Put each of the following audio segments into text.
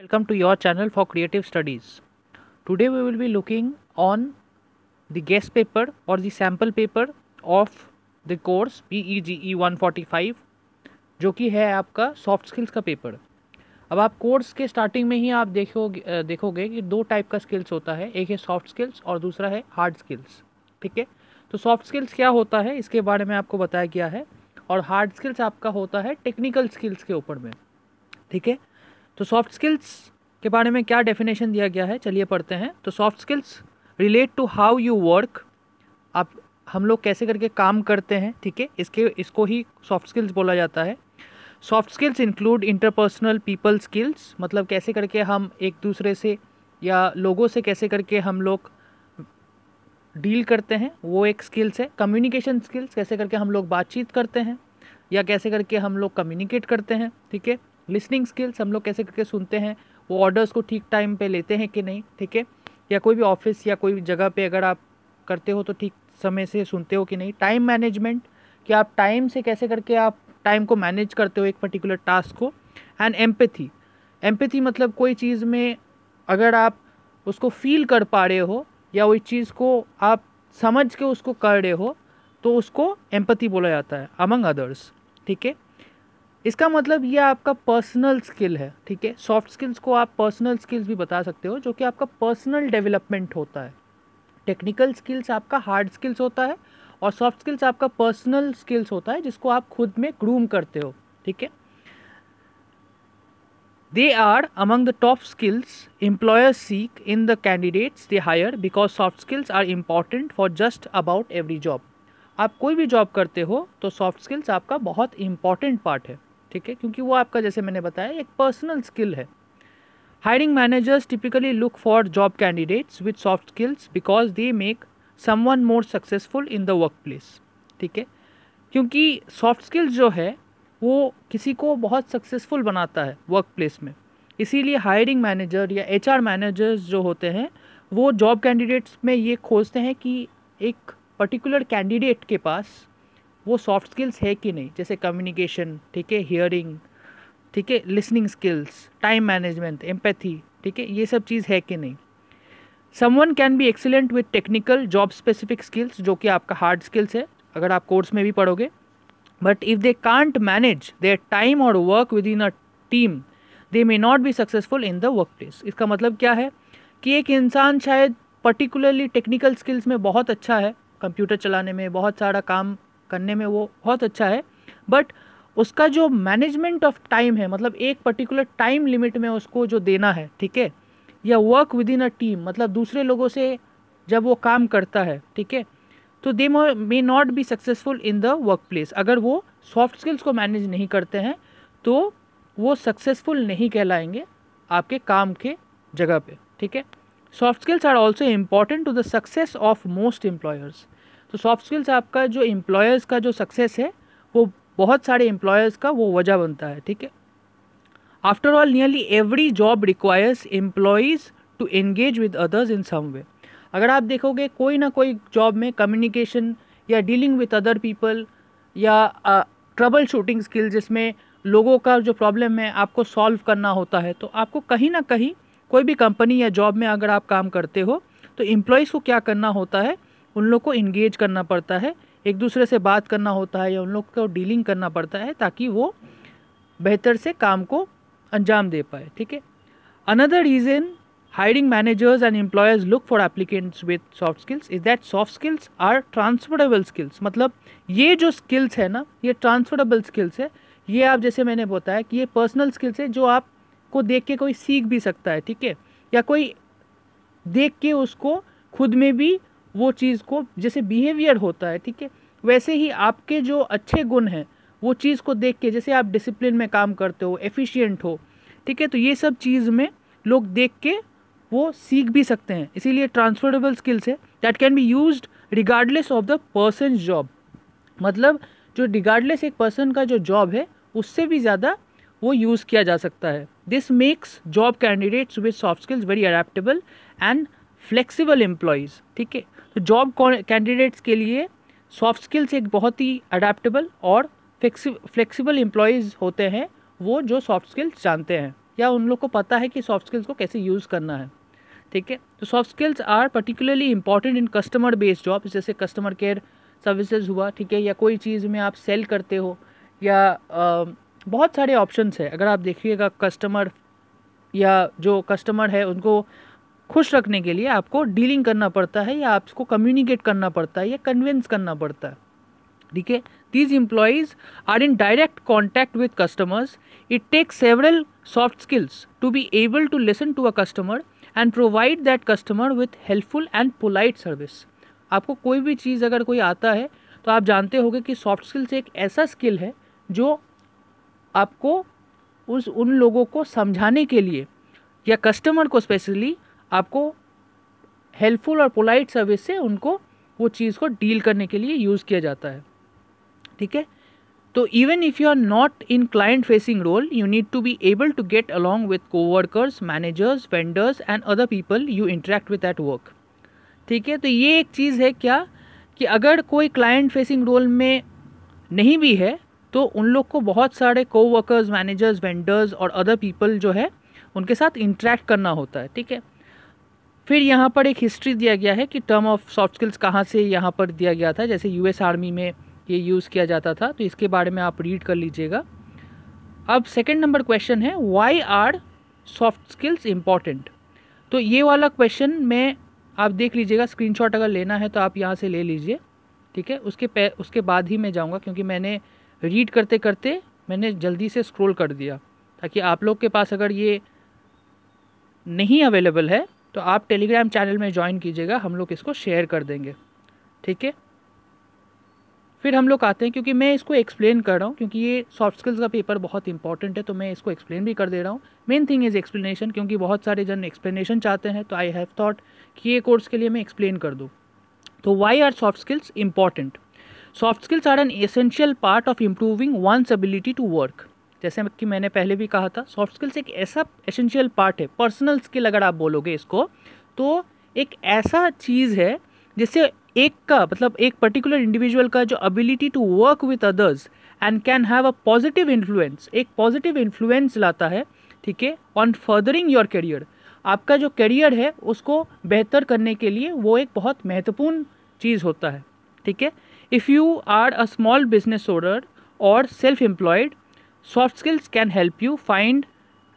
Welcome to your channel for creative studies. Today we will be looking on the guest paper or the sample paper of the course PEGE 145 जो कि है आपका soft skills का paper अब आप course के starting में ही आप देखोगे देखोगे कि दो टाइप का स्किल्स होता है, एक है सॉफ्ट स्किल्स और दूसरा है हार्ड स्किल्स ठीक है? तो सॉफ्ट स्किल्स क्या होता है? इसके बारे में आपको बताया गया है और हार्ड स्किल्स आपका होता है टेक्निकल स्किल्स के ऊपर में. ठीक है? तो सॉफ्ट स्किल्स के बारे में क्या डेफिनेशन दिया गया है? चलिए पढ़ते हैं। तो soft skills relate to how you work आप, हम लोग कैसे करके काम करते हैं, ठीक है? इसके, इसको ही सॉफ्ट स्किल्स बोला जाता है। Soft skills include interpersonal people skills मतलब कैसे करके हम एक दूसरे से या लोगों से कैसे करके हम लोग डील करते हैं, वो एक स्किल्स है। कम्युनिकेशन स्किल्स कैसे करके हम लोग बातचीत करते हैं या कैसे करके हम लोग कम्युनिकेट करते हैं, ठीक है? लिसनिंग स्किल्स हम लोग कैसे करके सुनते हैं, वो ऑर्डर्स को ठीक टाइम पे लेते हैं कि नहीं, ठीक है? या कोई भी ऑफ़िस या कोई भी जगह पे अगर आप करते हो तो ठीक समय से सुनते हो कि नहीं? टाइम मैनेजमेंट कि आप टाइम से कैसे करके आप टाइम को मैनेज करते हो एक पर्टिकुलर टास्क को? एंड एम्पैथी एम्पैथी मतलब कोई चीज़ में अगर आप उसको फील कर पा रहे हो या वही चीज़ को आप समझ के उसको कर रहे हो तो उसको एम्पैथी बोला जाता है अमंग अदर्स ठीक है? इसका मतलब ये आपका पर्सनल स्किल है, ठीक है? सॉफ्ट स्किल्स को आप पर्सनल स्किल्स भी बता सकते हो, जो कि आपका पर्सनल डेवलपमेंट होता है। टेक्निकल स्किल्स आपका हार्ड स्किल्स होता है और सॉफ्ट स्किल्स आपका पर्सनल स्किल्स होता है, जिसको आप खुद में ग्रूम करते हो, ठीक है? They are among the top skills employers seek in the candidates they hire because soft skills are important for just about every job आप कोई भी जॉब करते हो तो सॉफ्ट स्किल्स आपका बहुत इंपॉर्टेंट पार्ट है। ठीक है? क्योंकि वो आपका, जैसे मैंने बताया, एक पर्सनल स्किल है। Hiring managers typically look for job candidates with soft skills because they make someone more successful in the work place ठीक है? क्योंकि सॉफ्ट स्किल्स जो है, वो किसी को बहुत सक्सेसफुल बनाता है वर्क प्लेस में। इसीलिए हायरिंग मैनेजर या एच आर मैनेजर्स जो होते हैं, वो जॉब कैंडिडेट्स में ये खोजते हैं कि एक पर्टिकुलर कैंडिडेट के पास वो सॉफ्ट स्किल्स है कि नहीं? जैसे कम्युनिकेशन ठीक है हियरिंग ठीक है listening skills time management empathy ठीक है, ये सब चीज़ है कि नहीं? Someone can be excellent with technical job specific skills जो कि आपका हार्ड स्किल्स है, अगर आप कोर्स में भी पढ़ोगे। But if they can't manage their time और work within a team they may not be successful in the work place इसका मतलब क्या है? कि एक इंसान शायद पर्टिकुलरली टेक्निकल स्किल्स में बहुत अच्छा है कंप्यूटर चलाने में बहुत सारा काम करने में वो बहुत अच्छा है। बट उसका जो मैनेजमेंट ऑफ़ टाइम है मतलब एक पर्टिकुलर टाइम लिमिट में उसको जो देना है, ठीक है? या work within a team मतलब दूसरे लोगों से जब वो काम करता है, ठीक है? तो they may not be successful in the work place अगर वो सॉफ्ट स्किल्स को मैनेज नहीं करते हैं तो वो सक्सेसफुल नहीं कहलाएँगे आपके काम के जगह पे, ठीक है? Soft skills are also important to the success of most employers तो सॉफ्ट स्किल्स आपका जो एम्प्लॉयर्स का जो सक्सेस है, वो बहुत सारे एम्प्लॉयर्स का वो वजह बनता है, ठीक है? After all nearly every job requires employees to engage with others in some way अगर आप देखोगे, कोई ना कोई जॉब में कम्युनिकेशन या डीलिंग विद अदर पीपल या ट्रबल शूटिंग स्किल जिसमें लोगों का जो प्रॉब्लम है, आपको सॉल्व करना होता है तो आपको कहीं ना कहीं कोई भी कंपनी या जॉब में अगर आप काम करते हो तो एम्प्लॉयज़ को क्या करना होता है? उन लोग को इंगेज करना पड़ता है, एक दूसरे से बात करना होता है या उन लोग को डीलिंग करना पड़ता है ताकि वो बेहतर से काम को अंजाम दे पाए, ठीक है? Another reason hiring managers and employers look for applicants with soft skills is that soft skills are transferable skills मतलब ये जो स्किल्स है ना, ये ट्रांसफरेबल स्किल्स है। ये आप, जैसे मैंने बताया कि ये पर्सनल स्किल्स है जो आपको देख के कोई सीख भी सकता है, ठीक है? या कोई देख के उसको खुद में भी वो चीज़ को, जैसे बिहेवियर होता है, ठीक है? वैसे ही आपके जो अच्छे गुण हैं, वो चीज़ को देख के, जैसे आप डिसिप्लिन में काम करते हो एफिशिएंट हो, ठीक है? तो ये सब चीज़ में लोग देख के वो सीख भी सकते हैं। इसीलिए ट्रांसफरेबल स्किल्स है that can be used regardless of the person job मतलब जो रिगार्डलेस एक पर्सन का जो जॉब है, उससे भी ज़्यादा वो यूज़ किया जा सकता है। This makes job candidates with soft skills very adaptable and flexible employees ठीक है? तो जॉब कैंडिडेट्स के लिए सॉफ्ट स्किल्स एक बहुत ही अडेप्टेबल और फ्लेक्सिबल एम्प्लॉयज़ होते हैं वो जो सॉफ्ट स्किल्स जानते हैं या उन लोग को पता है कि सॉफ्ट स्किल्स को कैसे यूज़ करना है ठीक है? तो soft skills are particularly important in customer based job जैसे कस्टमर केयर सर्विसेज़ हुआ ठीक है? या कोई चीज़ में आप सेल करते हो या आ, बहुत सारे ऑप्शंस है। अगर आप देखिएगा कस्टमर या जो कस्टमर है उनको खुश रखने के लिए आपको डीलिंग करना पड़ता है या आपको कम्युनिकेट करना पड़ता है या कन्विंस करना पड़ता है। ठीक है? These employees are in direct contact with customers it take several soft skills to be able to listen to a customer and provide that customer with helpful and polite service आपको कोई भी चीज़ अगर कोई आता है तो आप जानते होंगे कि सॉफ्ट स्किल्स एक ऐसा स्किल है जो आपको उस, उन लोगों को समझाने के लिए या कस्टमर को स्पेशली आपको हेल्पफुल और पोलाइट सर्विस से उनको वो चीज़ को डील करने के लिए यूज़ किया जाता है। ठीक है? तो even if you are not in client facing role you need to be able to get along with coworkers managers vendors and other people you interact with at work ठीक है? तो ये एक चीज़ है क्या? कि अगर कोई क्लाइंट फेसिंग रोल में नहीं भी है तो उन लोग को बहुत सारे कोवर्कर्स मैनेजर्स वेंडर्स और अदर पीपल जो है, उनके साथ इंटरेक्ट करना होता है। ठीक है? फिर यहाँ पर एक हिस्ट्री दिया गया है कि टर्म ऑफ़ सॉफ्ट स्किल्स कहाँ से यहाँ पर दिया गया था। जैसे यूएस आर्मी में ये यूज़ किया जाता था तो इसके बारे में आप रीड कर लीजिएगा। अब सेकेंड नंबर क्वेश्चन है why are soft skills important तो ये वाला क्वेश्चन में आप देख लीजिएगा स्क्रीनशॉट अगर लेना है तो आप यहाँ से ले लीजिए, ठीक है? उसके उसके बाद ही मैं जाऊँगा, क्योंकि मैंने रीड करते करते मैंने जल्दी से स्क्रॉल कर दिया, ताकि आप लोग के पास अगर ये नहीं अवेलेबल है तो आप टेलीग्राम चैनल में ज्वाइन कीजिएगा, हम लोग इसको शेयर कर देंगे। ठीक है? फिर हम लोग आते हैं, क्योंकि मैं इसको एक्सप्लेन कर रहा हूँ, क्योंकि ये सॉफ्ट स्किल्स का पेपर बहुत इंपॉर्टेंट है तो मैं इसको एक्सप्लेन भी कर दे रहा हूँ। मेन थिंग इज़ एक्सप्लेनेशन क्योंकि बहुत सारे जन एक्सप्लेनेशन चाहते हैं तो आई हैव थॉट कि ये कोर्स के लिए मैं एक्सप्लेन कर दूँ। तो why are soft skills important soft skills are an essential part of improving one's ability to work जैसे कि मैंने पहले भी कहा था सॉफ्ट स्किल्स एक ऐसा एसेंशियल पार्ट है पर्सनल स्किल अगर आप बोलोगे इसको तो एक ऐसा चीज़ है जिससे एक का मतलब एक पर्टिकुलर इंडिविजुअल का जो ability to work with others and can have a positive influence एक पॉजिटिव इन्फ्लुएंस लाता है, ठीक है ऑन फर्दरिंग योर करियर आपका जो करियर है, उसको बेहतर करने के लिए वो एक बहुत महत्वपूर्ण चीज़ होता है, ठीक है? If you are a small business owner और self employed soft skills can help you find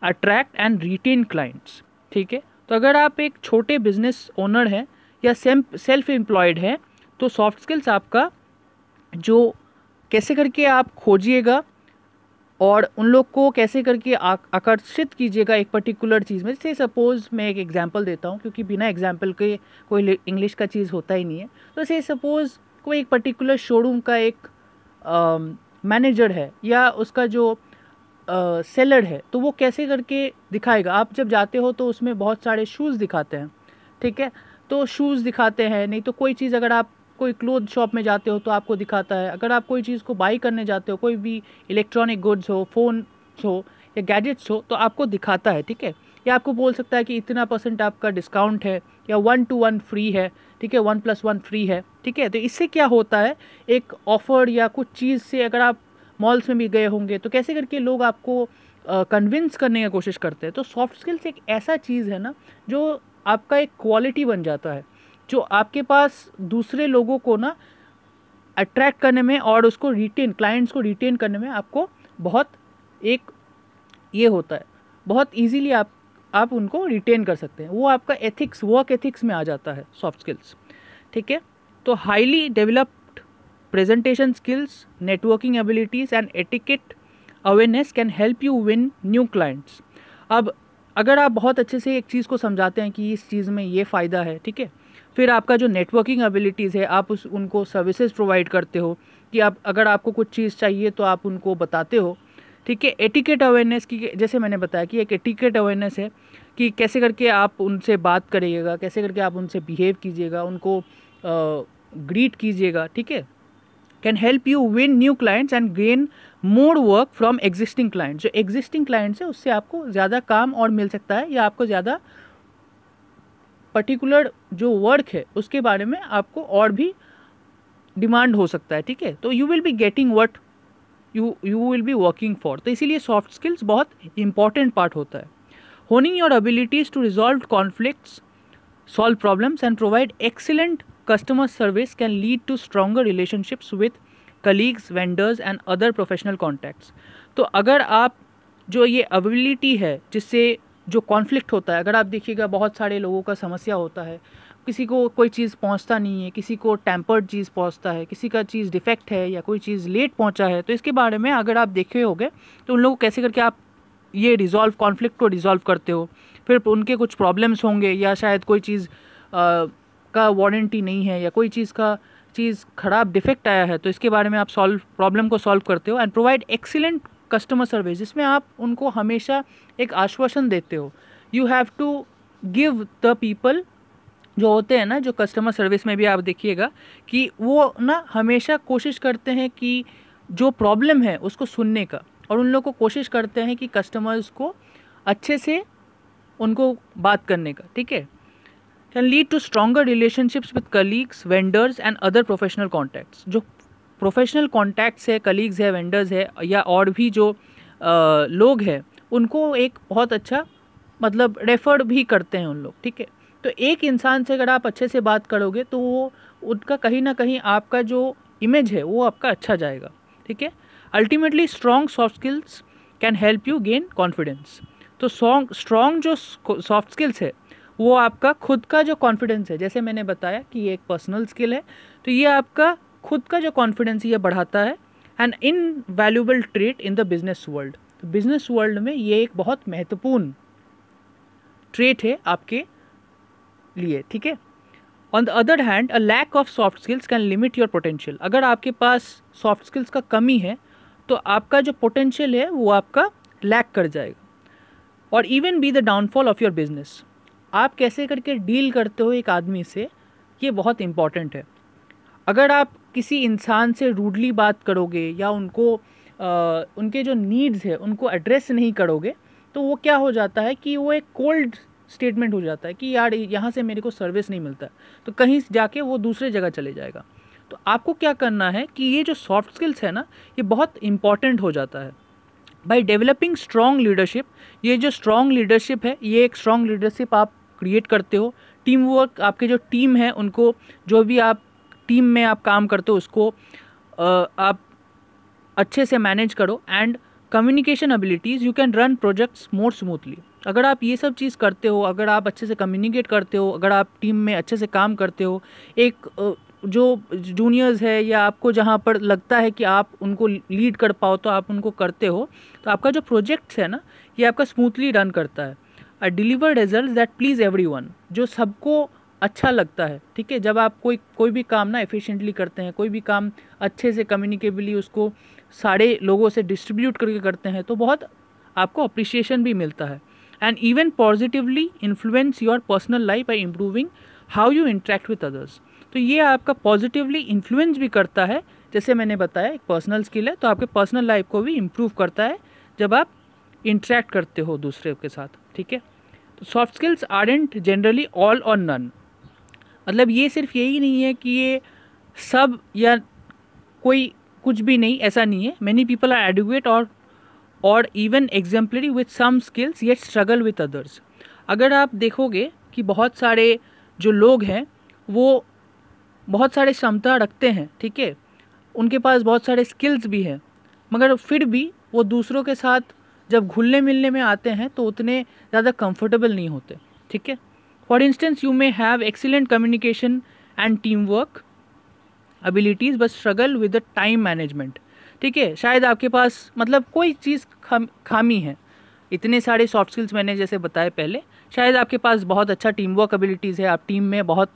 attract and retain clients ठीक है? तो अगर आप एक छोटे बिज़नेस ओनर हैं या सेल्फ एम्प्लॉयड हैं तो सॉफ्ट स्किल्स आपका जो कैसे करके आप खोजिएगा और उन लोग को कैसे करके आकर्षित कीजिएगा एक पर्टिकुलर चीज़ में। जैसे सपोज़ मैं एक एग्जांपल देता हूँ, क्योंकि बिना एग्जांपल के कोई इंग्लिश का चीज़ होता ही नहीं है। तो जैसे सपोज़ कोई एक पर्टिकुलर शोरूम का एक मैनेजर है या उसका जो सेलर है तो वो कैसे करके दिखाएगा? आप जब जाते हो तो उसमें बहुत सारे शूज़ दिखाते हैं, ठीक है? तो शूज़ दिखाते हैं, नहीं तो कोई चीज़ अगर आप कोई क्लोथ शॉप में जाते हो तो आपको दिखाता है। अगर आप कोई चीज़ को बाई करने जाते हो, कोई भी इलेक्ट्रॉनिक गुड्स हो फ़ोन हो या गैजेट्स हो तो आपको दिखाता है, ठीक है? या आपको बोल सकता है कि इतना परसेंट आपका डिस्काउंट है, या वन टू वन फ्री है, ठीक है वन प्लस वन फ्री है, ठीक है? तो इससे क्या होता है? एक ऑफ़र या कुछ चीज़ से अगर आप मॉल्स में भी गए होंगे तो कैसे करके लोग आपको कन्विंस करने की कोशिश करते हैं? तो सॉफ्ट स्किल्स एक ऐसा चीज़ है ना, जो आपका एक क्वालिटी बन जाता है, जो आपके पास दूसरे लोगों को ना अट्रैक्ट करने में और उसको रिटेन क्लाइंट्स को रिटेन करने में आपको बहुत एक ये होता है। बहुत इजीली आप आप उनको रिटेन कर सकते हैं। वो आपका एथिक्स वर्क एथिक्स में आ जाता है सॉफ्ट स्किल्स ठीक है? तो highly developed presentation skills networking abilities and etiquette awareness can help you win new clients अब, अगर आप बहुत अच्छे से एक चीज़ को समझाते हैं कि इस चीज़ में ये फ़ायदा है, ठीक है? फिर आपका जो नेटवर्किंग एबिलिटीज़ है, आप उस, उनको सर्विसेज़ प्रोवाइड करते हो कि आप, अगर आपको कुछ चीज़ चाहिए तो आप उनको बताते हो। ठीक है एटिकेट अवेयरनेस की, जैसे मैंने बताया कि एक एटिकेट अवेयरनेस है कि कैसे करके आप उनसे बात करिएगा, कैसे करके आप उनसे बिहेव कीजिएगा, उनको ग्रीट कीजिएगा, ठीक है? Can help you win new clients and gain more work from existing client जो एग्जिस्टिंग क्लाइंट्स है, उससे आपको ज़्यादा काम और मिल सकता है या आपको ज़्यादा पर्टिकुलर जो वर्क है, उसके बारे में आपको और भी डिमांड हो सकता है, ठीक है? तो you will be getting what you you will be working for तो इसीलिए सॉफ्ट स्किल्स बहुत इंपॉर्टेंट पार्ट होता है। Honing your abilities to resolve conflicts solve problems and provide excellent customer service can lead to stronger relationships with colleagues vendors and other professional contacts तो अगर आप जो ये अबिलिटी है, जिससे जो कॉन्फ्लिक्ट होता है, अगर आप देखिएगा बहुत सारे लोगों का समस्या होता है किसी को कोई चीज़ पहुँचता नहीं है, किसी को टेम्पर्ड चीज़ पहुँचता है, किसी का चीज़ डिफेक्ट है या कोई चीज़ लेट पहुँचा है तो इसके बारे में अगर आप देखे होंगे तो उन लोगों को कैसे करके आप ये रिजॉल्व कॉन्फ्लिक्ट को रिजॉल्व करते हो? फिर उनके कुछ प्रॉब्लम्स होंगे या शायद कोई चीज़ का वारंटी नहीं है या कोई चीज़ का, चीज़ ख़राब डिफेक्ट आया है तो इसके बारे में आप सॉल्व प्रॉब्लम को सॉल्व करते हो and provide excellent customer service जिसमें आप उनको हमेशा एक आश्वासन देते हो। You have to give the people जो होते हैं ना जो कस्टमर सर्विस में भी आप देखिएगा कि वो ना हमेशा कोशिश करते हैं कि जो प्रॉब्लम है उसको सुनने का और उन लोग को कोशिश करते हैं कि कस्टमर्स को अच्छे से उनको बात करने का ठीक है? Can lead to stronger relationships with colleagues vendors and other professional contacts जो प्रोफेशनल कॉन्टैक्ट्स है कलीग्स है वेंडर्स है या और भी जो आ, लोग हैं उनको एक बहुत अच्छा मतलब रेफर भी करते हैं उन लोग ठीक है? तो एक इंसान से अगर आप अच्छे से बात करोगे तो वो उनका कहीं ना कहीं आपका जो इमेज है, वो आपका अच्छा जाएगा, ठीक है? Ultimately strong soft skills can help you gain confidence तो सॉन्ग स्ट्रॉन्ग जो सॉफ्ट स्किल्स है, वो आपका खुद का जो कॉन्फिडेंस है, जैसे मैंने बताया कि ये एक पर्सनल स्किल है तो ये आपका खुद का जो कॉन्फिडेंस ये बढ़ाता है and in valuable trait in the business world business world में ये एक बहुत महत्वपूर्ण ट्रेट है आपके लिए ठीक है? On the other hand a lack of soft skills can limit your potential अगर आपके पास सॉफ्ट स्किल्स का कमी है तो आपका जो पोटेंशियल है वो आपका लैक कर जाएगा। और even be the downfall of your business आप कैसे करके डील करते हो एक आदमी से ये बहुत इंपॉर्टेंट है। अगर आप किसी इंसान से रूडली बात करोगे या उनको आ, उनके जो नीड्स है उनको एड्रेस नहीं करोगे तो वो क्या हो जाता है कि वो एक कोल्ड स्टेटमेंट हो जाता है कि यार, यहाँ से मेरे को सर्विस नहीं मिलता तो कहीं जाके वो दूसरे जगह चले जाएगा। तो आपको क्या करना है कि ये जो सॉफ्ट स्किल्स है ना, ये बहुत इंपॉर्टेंट हो जाता है। बाई डेवलपिंग स्ट्रॉन्ग लीडरशिप ये जो स्ट्रॉन्ग लीडरशिप है, ये एक स्ट्रॉन्ग लीडरशिप आप क्रिएट करते हो। टीम वर्क आपके जो टीम है, उनको जो भी आप टीम में आप काम करते हो, उसको आप अच्छे से मैनेज करो। And communication abilities you can run projects more smoothly अगर आप ये सब चीज़ करते हो, अगर आप अच्छे से कम्युनिकेट करते हो, अगर आप टीम में अच्छे से काम करते हो, एक जो जूनियर्स है या आपको जहाँ पर लगता है कि आप उनको लीड कर पाओ तो आप उनको करते हो तो आपका जो प्रोजेक्ट्स है ना, ये आपका स्मूथली रन करता है। A deliver result that please every जो सबको अच्छा लगता है, ठीक है? जब आप कोई कोई भी काम ना एफिशिएंटली करते हैं, कोई भी काम अच्छे से कम्युनिकेबली उसको सारे लोगों से डिस्ट्रीब्यूट करके करते हैं तो बहुत आपको अप्रिसिएशन भी मिलता है। And even positively influence your personal life by improving how you interact with others तो ये आपका पॉजिटिवली इन्फ्लुएंस भी करता है। जैसे मैंने बताया, एक पर्सनल स्किल है तो आपके पर्सनल लाइफ को भी इम्प्रूव करता है जब आप इंटरेक्ट करते हो दूसरे के साथ, ठीक है? तो soft skills aren't generally all और नन मतलब ये सिर्फ़ यही नहीं है कि ये सब या कोई कुछ भी नहीं, ऐसा नहीं है। मैनी पीपल आर एडुकेट और और even exemplary with some skills yet struggle with others अगर आप देखोगे कि बहुत सारे जो लोग हैं, वो बहुत सारे क्षमता रखते हैं, ठीक है? उनके पास बहुत सारे स्किल्स भी हैं, मगर फिर भी वो दूसरों के साथ जब घुलने मिलने में आते हैं तो उतने ज़्यादा कंफर्टेबल नहीं होते, ठीक है? For instance you may have excellent communication and team work abilities but struggle with the time management ठीक है, शायद आपके पास मतलब कोई चीज़ खाम, खामी है। इतने सारे सॉफ्ट स्किल्स मैंने जैसे बताए पहले, शायद आपके पास बहुत अच्छा टीम वर्क एबिलिटीज़ है, आप टीम में बहुत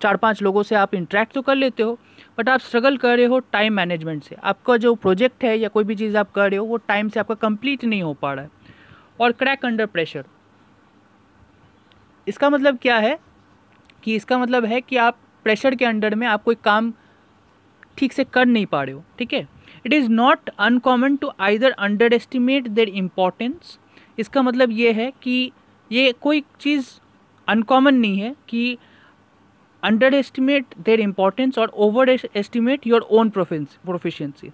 चार पाँच लोगों से आप इंटरेक्ट तो कर लेते हो बट आप स्ट्रगल कर रहे हो टाइम मैनेजमेंट से। आपका जो प्रोजेक्ट है या कोई भी चीज़ आप कर रहे हो, वो टाइम से आपका कंप्लीट नहीं हो पा रहा है। और क्रैक अंडर प्रेशर इसका मतलब क्या है? कि इसका मतलब है कि आप प्रेशर के अंडर में आप कोई काम ठीक से कर नहीं पा रहे हो, ठीक है? It is not uncommon to either underestimate their importance इसका मतलब ये है कि ये कोई चीज़ अनकॉमन नहीं है कि अंडर एस्टिमेट देर इम्पॉर्टेंस और overestimate your own proficiency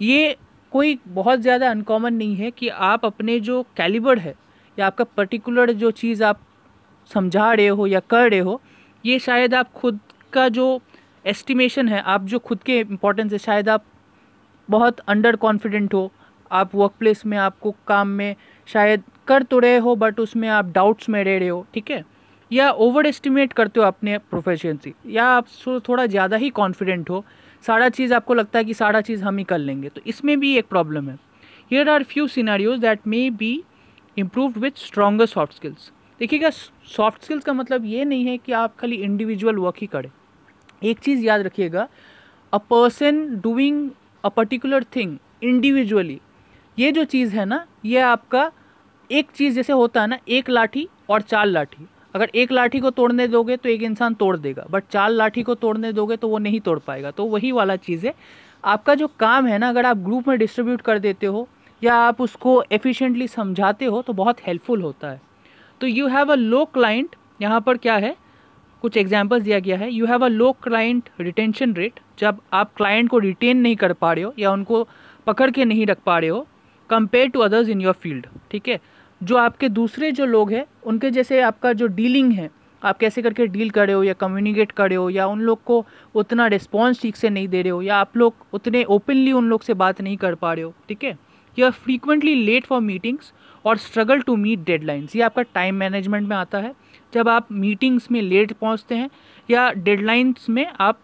ये कोई बहुत ज़्यादा अनकॉमन नहीं है कि आप अपने जो कैलिबर है या आपका पर्टिकुलर जो चीज़ आप समझा रहे हो या कर रहे हो, ये शायद आप खुद का जो एस्टिमेशन है, आप जो खुद के इम्पोर्टेंस है, शायद आप बहुत अंडर कॉन्फिडेंट हो। आप वर्क प्लेस में, आपको काम में शायद कर तो रहे हो बट उसमें आप डाउट्स में रह रहे हो, ठीक है? या ओवर एस्टिमेट करते हो अपने प्रोफेशनसी या आप थोड़ा ज़्यादा ही कॉन्फिडेंट हो। सारा चीज़ आपको लगता है कि सारा चीज़ हम ही कर लेंगे। तो इसमें भी एक प्रॉब्लम है। Here are few scenarios that may be improved with stronger soft skills देखिएगा सॉफ्ट स्किल्स का मतलब ये नहीं है कि आप खाली इंडिविजुअल वर्क ही करें। एक चीज़ याद रखिएगा a person doing a particular thing individually ये जो चीज़ है ना, ये आपका एक चीज़ जैसे होता है ना, एक लाठी और चार लाठी। अगर एक लाठी को तोड़ने दोगे तो एक इंसान तोड़ देगा बट चार लाठी को तोड़ने दोगे तो वो नहीं तोड़ पाएगा। तो वही वाला चीज़ है। आपका जो काम है ना, अगर आप ग्रुप में डिस्ट्रीब्यूट कर देते हो या आप उसको एफिशिएंटली समझाते हो तो बहुत हेल्पफुल होता है। तो you have a low client यहाँ पर क्या है? कुछ एग्जाम्पल्स दिया गया है। You have a low client retention rate जब आप क्लाइंट को रिटेन नहीं कर पा रहे हो या उनको पकड़ के नहीं रख पा रहे हो compare to others in your field ठीक है? जो आपके दूसरे जो लोग हैं, उनके जैसे आपका जो डीलिंग है, आप कैसे करके डील कर रहे हो या कम्युनिकेट कर रहे हो या उन लोग को उतना रिस्पॉन्स ठीक से नहीं दे रहे हो या आप लोग उतने ओपनली उन लोग से बात नहीं कर पा रहे हो, ठीक है? You are frequently late for meetings और स्ट्रगल टू मीट डेडलाइंस ये आपका टाइम मैनेजमेंट में आता है। जब आप मीटिंग्स में लेट पहुँचते हैं या डेडलाइंस में आप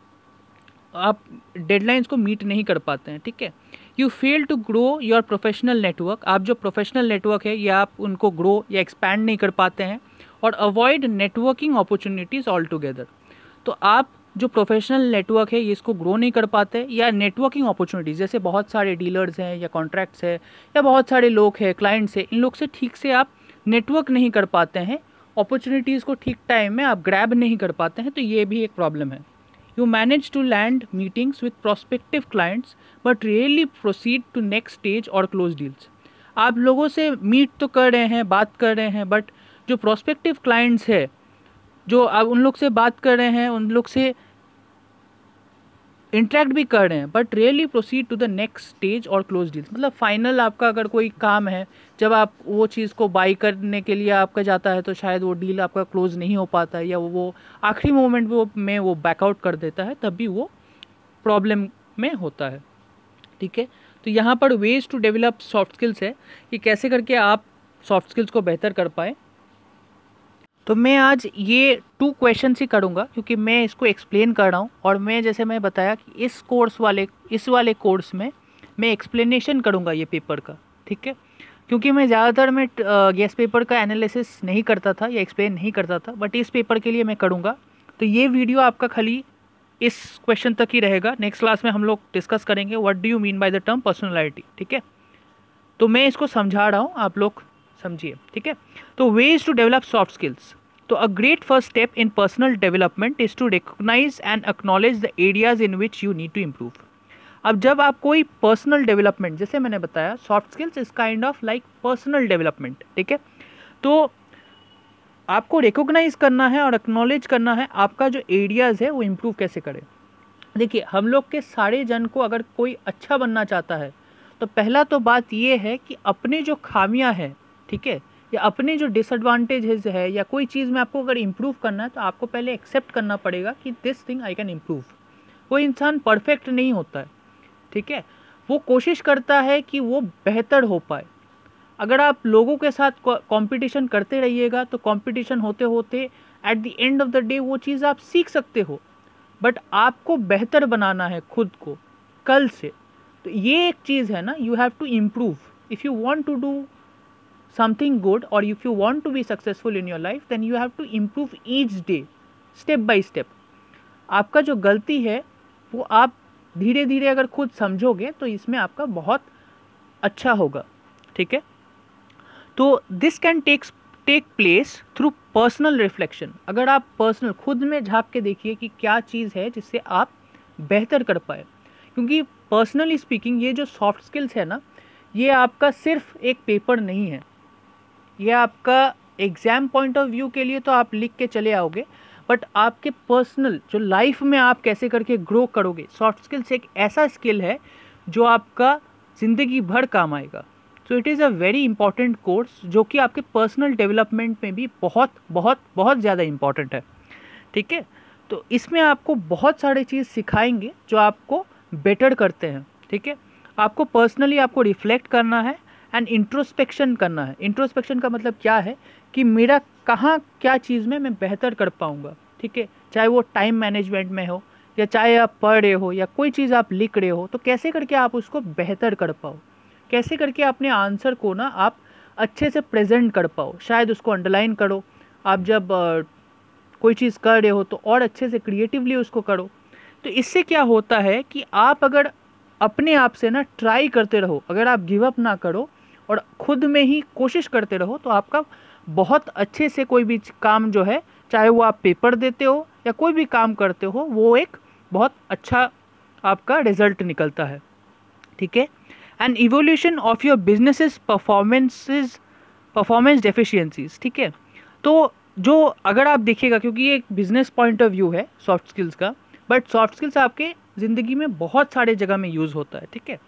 आप डेडलाइंस को मीट नहीं कर पाते हैं, ठीक है? You fail to grow your professional network आप जो प्रोफेशनल नेटवर्क है, या आप उनको ग्रो या एक्सपैंड नहीं कर पाते हैं और avoid networking opportunities altogether तो आप जो प्रोफेशनल नेटवर्क है, ये इसको ग्रो नहीं कर पाते या नेटवर्किंग अपॉर्चुनिटीज़ जैसे बहुत सारे डीलर्स हैं या कॉन्ट्रैक्ट्स है या बहुत सारे लोग हैं क्लाइंट्स हैं, इन लोग से ठीक से आप नेटवर्क नहीं कर पाते हैं अपॉर्चुनिटीज़ को ठीक टाइम में आप ग्रैब नहीं कर पाते हैं तो ये भी एक प्रॉब्लम है। You manage to land meetings with prospective clients but really proceed to next stage और क्लोज डील्स आप लोगों से मीट तो कर रहे हैं, बात कर रहे हैं बट जो प्रोस्पेक्टिव क्लाइंट्स है, जो आप उन लोग से बात कर रहे हैं, उन लोग से इंटरेक्ट भी कर रहे हैं but really proceed to the next stage और क्लोज डील्स मतलब फाइनल आपका अगर कोई काम है जब आप वो चीज़ को बाई करने के लिए आपका जाता है तो शायद वो डील आपका क्लोज नहीं हो पाता है, या वो आखिरी मोमेंट वो, में वो बैकआउट कर देता है, तब भी वो प्रॉब्लम में होता है। ठीक है? तो यहाँ पर ways to develop soft skills है कि कैसे करके आप सॉफ्ट स्किल्स को बेहतर कर पाए। तो मैं आज ये टू क्वेश्चन ही करूँगा, क्योंकि मैं इसको एक्सप्लेन कर रहा हूँ, और मैं जैसे मैं बताया कि इस कोर्स वाले, इस वाले कोर्स में मैं एक्सप्लेनेशन करूँगा ये पेपर का। ठीक है? क्योंकि मैं ज़्यादातर मैं गैस पेपर का एनालिसिस नहीं करता था या एक्सप्लेन नहीं करता था बट इस पेपर के लिए मैं करूँगा। तो ये वीडियो आपका खाली इस क्वेश्चन तक ही रहेगा। नेक्स्ट क्लास में हम लोग डिस्कस करेंगे what do you mean by the term personality ठीक है? तो मैं इसको समझा रहा हूँ, आप लोग समझिए, ठीक है? तो ways to develop soft skills तो a great first step in personal development is to recognize and acknowledge the areas in which you need to improve अब जब आप कोई पर्सनल डेवलपमेंट जैसे मैंने बताया soft skills is kind of like personal development ठीक है? तो आपको रिकोगनाइज करना है और एक्नॉलेज करना है आपका जो एरियाज़ है, वो इम्प्रूव कैसे करें? देखिए, हम लोग के सारे जन को अगर कोई अच्छा बनना चाहता है तो पहला तो बात ये है कि अपने जो खामियाँ हैं, ठीक है? या अपने जो डिसएडवांटेजेस है, या कोई चीज़ में आपको अगर इम्प्रूव करना है तो आपको पहले एक्सेप्ट करना पड़ेगा कि this thing I can improve वो इंसान परफेक्ट नहीं होता है। ठीक है? वो कोशिश करता है कि वो बेहतर हो पाए। अगर आप लोगों के साथ कंपटीशन करते रहिएगा तो कंपटीशन होते होते at the end of the day वो चीज़ आप सीख सकते हो। बट आपको बेहतर बनाना है खुद को, कल से। तो ये एक चीज़ है ना you have to improve if you want to do something good और if you want to be successful in your life then you have to improve each day step by step आपका जो गलती है, वो आप धीरे धीरे अगर खुद समझोगे तो इसमें आपका बहुत अच्छा होगा, ठीक है? तो this can takes take place through personal reflection अगर आप पर्सनल खुद में झाँक के देखिए कि क्या चीज़ है जिससे आप बेहतर कर पाए। क्योंकि पर्सनली स्पीकिंग ये जो सॉफ्ट स्किल्स है ना, ये आपका सिर्फ़ एक पेपर नहीं है। ये आपका एग्ज़ाम पॉइंट ऑफ़ व्यू के लिए तो आप लिख के चले आओगे बट आपके पर्सनल जो लाइफ में आप कैसे करके ग्रो करोगे? सॉफ्ट स्किल्स एक ऐसा स्किल है जो आपका ज़िंदगी भर काम आएगा। So it is a very important course जो कि आपके पर्सनल डेवलपमेंट में भी बहुत बहुत बहुत ज़्यादा इंपॉर्टेंट है। ठीक है? तो इसमें आपको बहुत सारे चीज़ सिखाएँगे जो आपको बेटर करते हैं। ठीक है? आपको पर्सनली आपको रिफ्लेक्ट करना है एंड इंट्रोस्पेक्शन करना है। इंट्रोस्पेक्शन का मतलब क्या है कि मेरा कहाँ, क्या चीज़ में मैं बेहतर कर पाऊँगा, ठीक है? चाहे वो टाइम मैनेजमेंट में हो, या चाहे आप पढ़ रहे हो, या कोई चीज़ आप लिख रहे हो तो कैसे करके आप उसको बेहतर कर पाओ? कैसे करके अपने आंसर को ना आप अच्छे से प्रेजेंट कर पाओ? शायद उसको अंडरलाइन करो। आप जब कोई चीज़ कर रहे हो तो और अच्छे से क्रिएटिवली उसको करो। तो इससे क्या होता है कि आप अगर अपने आप से ना ट्राई करते रहो, अगर आप गिव अप ना करो, और ख़ुद में ही कोशिश करते रहो तो आपका बहुत अच्छे से कोई भी काम जो है, चाहे वो आप पेपर देते हो या कोई भी काम करते हो, वो एक बहुत अच्छा आपका रिज़ल्ट निकलता है। ठीक है? And evolution of your businesses performances performance deficiencies ठीक है? तो जो अगर आप देखिएगा, क्योंकि ये एक बिज़नेस पॉइंट ऑफ़ व्यू है सॉफ्ट स्किल्स का बट सॉफ्ट स्किल्स आपके ज़िंदगी में बहुत सारे जगह में यूज़ होता है, ठीक है?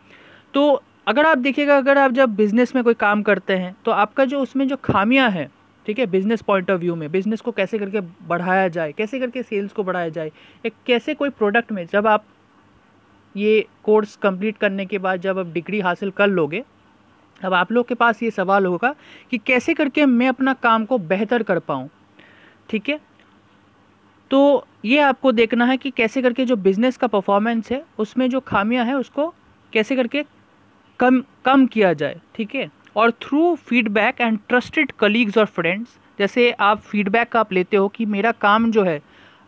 तो अगर आप देखिएगा, अगर आप जब बिज़नेस में कोई काम करते हैं तो आपका जो उसमें जो खामियाँ हैं, ठीक है बिज़नेस पॉइंट ऑफ़ व्यू में बिज़नेस को कैसे करके बढ़ाया जाए, कैसे करके सेल्स को बढ़ाया जाए, एक कैसे कोई प्रोडक्ट में, जब आप ये कोर्स कंप्लीट करने के बाद जब आप डिग्री हासिल कर लोगे अब आप लोग के पास ये सवाल होगा कि कैसे करके मैं अपना काम को बेहतर कर पाऊँ, ठीक है? तो ये आपको देखना है कि कैसे करके जो बिज़नेस का परफॉर्मेंस है, उसमें जो खामियाँ हैं, उसको कैसे करके कम कम किया जाए, ठीक है? और through feedback and trusted colleagues और फ्रेंड्स जैसे आप फीडबैक आप लेते हो कि मेरा काम जो है,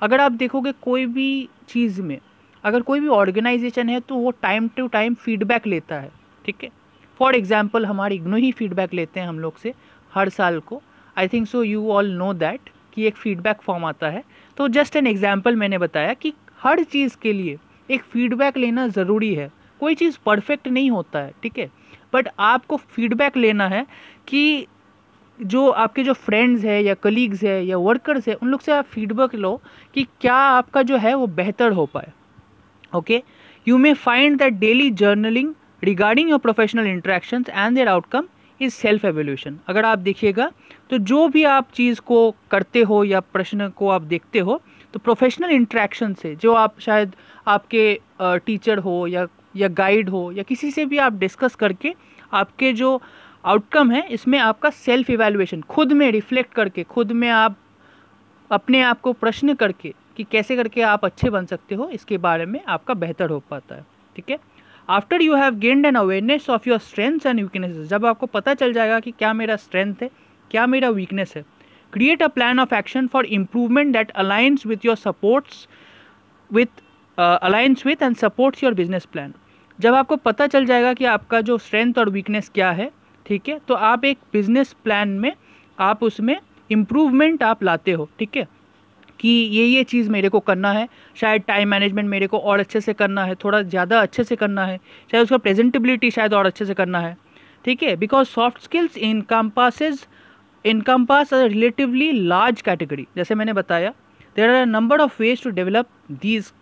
अगर आप देखोगे कोई भी चीज़ में, अगर कोई भी ऑर्गेनाइजेशन है तो वो टाइम टू टाइम फीडबैक लेता है, ठीक है? फॉर एग्ज़ाम्पल हमारी इग्नो ही फीडबैक लेते हैं हम लोग से हर साल को। I think so you all know that कि एक फीडबैक फॉर्म आता है। तो जस्ट एन एग्ज़ाम्पल मैंने बताया कि हर चीज़ के लिए एक फीडबैक लेना ज़रूरी है। कोई चीज़ परफेक्ट नहीं होता है, ठीक है? बट आपको फीडबैक लेना है कि जो आपके जो फ्रेंड्स है या कलीग्स है या वर्कर्स है, उन लोग से आप फीडबैक लो कि क्या आपका जो है वो बेहतर हो पाए okay? You may find that daily journaling regarding your professional interaction and their outcome is self evolution अगर आप देखिएगा तो जो भी आप चीज़ को करते हो या प्रश्न को आप देखते हो तो प्रोफेशनल इंट्रैक्शन से, जो आप शायद आपके टीचर हो या या गाइड हो, या किसी से भी आप डिस्कस करके आपके जो आउटकम है, इसमें आपका सेल्फ इवेलुएशन खुद में रिफ्लेक्ट करके, खुद में आप अपने आप को प्रश्न करके कि कैसे करके आप अच्छे बन सकते हो, इसके बारे में आपका बेहतर हो पाता है, ठीक है? After you have gained an awareness of your strengths and weaknesses जब आपको पता चल जाएगा कि क्या मेरा स्ट्रेंथ है, क्या मेरा वीकनेस है create a plan of action for improvement that aligns with your supports with aligns with and supports your business plan जब आपको पता चल जाएगा कि आपका जो स्ट्रेंथ और वीकनेस क्या है, ठीक है तो आप एक बिज़नेस प्लान में आप उसमें इम्प्रूवमेंट आप लाते हो, ठीक है, कि ये ये चीज़ मेरे को करना है, शायद टाइम मैनेजमेंट मेरे को और अच्छे से करना है, थोड़ा ज़्यादा अच्छे से करना है, शायद उसका प्रेजेंटेबिलिटी शायद और अच्छे से करना है, ठीक है because soft skills encompasses encompass a relatively large category जैसे मैंने बताया there are number of ways to develop these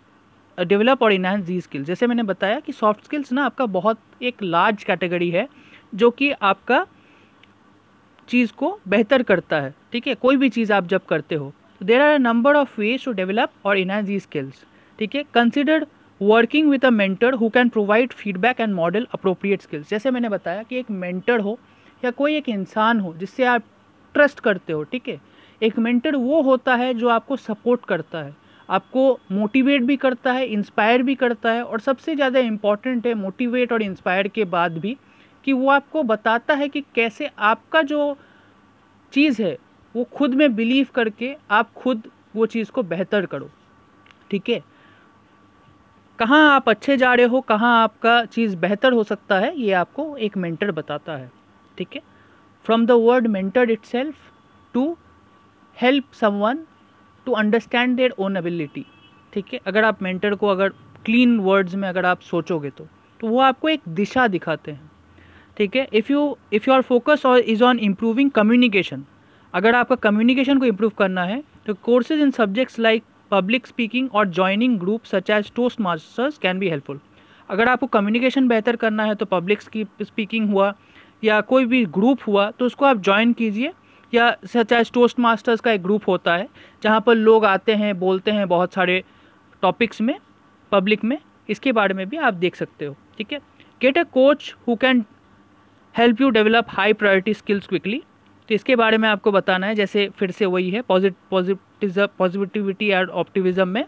develop और इन्हांस दी स्किल्स जैसे मैंने बताया कि सॉफ्ट स्किल्स ना आपका बहुत एक लार्ज कैटेगरी है, जो कि आपका चीज़ को बेहतर करता है, ठीक है? कोई भी चीज़ आप जब करते हो तो there are a number of ways to develop और इन्हांस दी स्किल्स ठीक है? Considered working with a mentor who can provide feedback and model appropriate skills जैसे मैंने बताया कि एक मेंटर हो या कोई एक इंसान हो जिससे आप ट्रस्ट करते हो, ठीक है? एक मेंटर वो होता है जो आपको सपोर्ट करता है। आपको मोटिवेट भी करता है इंस्पायर भी करता है और सबसे ज़्यादा इंपॉर्टेंट है मोटिवेट और इंस्पायर के बाद भी कि वो आपको बताता है कि कैसे आपका जो चीज़ है, वो खुद में बिलीव करके आप खुद वो चीज़ को बेहतर करो। ठीक है? कहाँ आप अच्छे जा रहे हो, कहाँ आपका चीज़ बेहतर हो सकता है, ये आपको एक मेंटर बताता है। ठीक है? From the word mentor itself to help someone to understand their own ability ठीक है? अगर आप मेंटर को अगर क्लीन वर्ड्स में अगर आप सोचोगे तो तो वो आपको एक दिशा दिखाते हैं, ठीक है? If you if you are focus और इज़ ऑन इम्प्रूविंग कम्युनिकेशन अगर आपका कम्युनिकेशन को इम्प्रूव करना है तो courses in subjects like public speaking और joining group such as Toastmasters can be helpful अगर आपको कम्युनिकेशन बेहतर करना है तो पब्लिक स्पीकिंग हुआ या कोई भी ग्रुप हुआ तो उसको आप ज्वाइन कीजिए। या चाहे टोस्ट मास्टर्स का एक ग्रुप होता है, जहाँ पर लोग आते हैं, बोलते हैं बहुत सारे टॉपिक्स में पब्लिक में, इसके बारे में भी आप देख सकते हो, ठीक है? Get a coach who can help you develop high priority skills quickly तो इसके बारे में आपको बताना है, जैसे फिर से वही है पॉजिटिविटी एंड ऑप्टिविज्म में।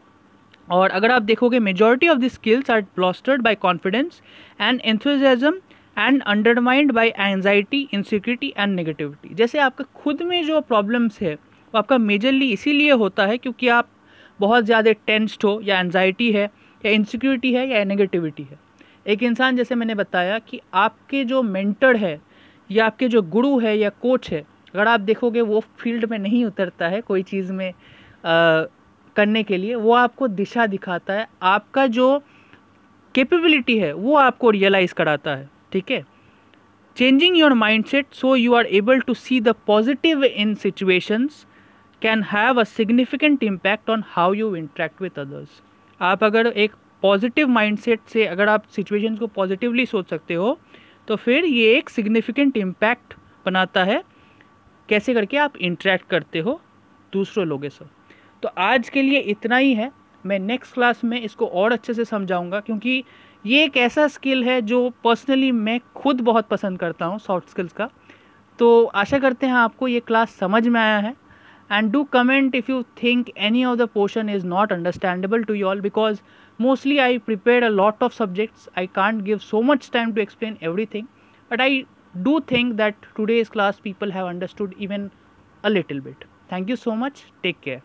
और अगर आप देखोगे majority of the skills are bolstered by confidence and enthusiasm and undermined by anxiety insecurity and negativity जैसे आपका खुद में जो प्रॉब्लम्स है वो आपका मेजरली इसीलिए होता है क्योंकि आप बहुत ज़्यादा टेंस्ड हो या एनजाइटी है या इनसिक्योरिटी है या नेगेटिविटी है। एक इंसान जैसे मैंने बताया कि आपके जो मेंटर है या आपके जो गुरु है या कोच है अगर आप देखोगे वो फ़ील्ड में नहीं उतरता है कोई चीज़ में आ, करने के लिए वो आपको दिशा दिखाता है। आपका जो कैपेबिलिटी है वो आपको रियलाइज़ कराता है। ठीक है? Changing your mindset so you are able to see the positive in situations can have a significant impact on how you interact with others आप अगर एक पॉजिटिव माइंडसेट से अगर आप सिचुएशन को पॉजिटिवली सोच सकते हो तो फिर ये एक सिग्निफिकेंट इम्पैक्ट बनाता है कैसे करके आप इंटरेक्ट करते हो दूसरों लोगों से। तो आज के लिए इतना ही है। मैं नेक्स्ट क्लास में इसको और अच्छे से समझाऊँगा क्योंकि ये एक ऐसा स्किल है जो पर्सनली मैं खुद बहुत पसंद करता हूँ सॉफ्ट स्किल्स का। तो आशा करते हैं आपको ये क्लास समझ में आया है। And do comment if you think any of the portion is not understandable to you all because mostly I prepare a lot of subjects I can't give so much time to explain everything but I do think that today's class people have understood even a little bit thank you so much take care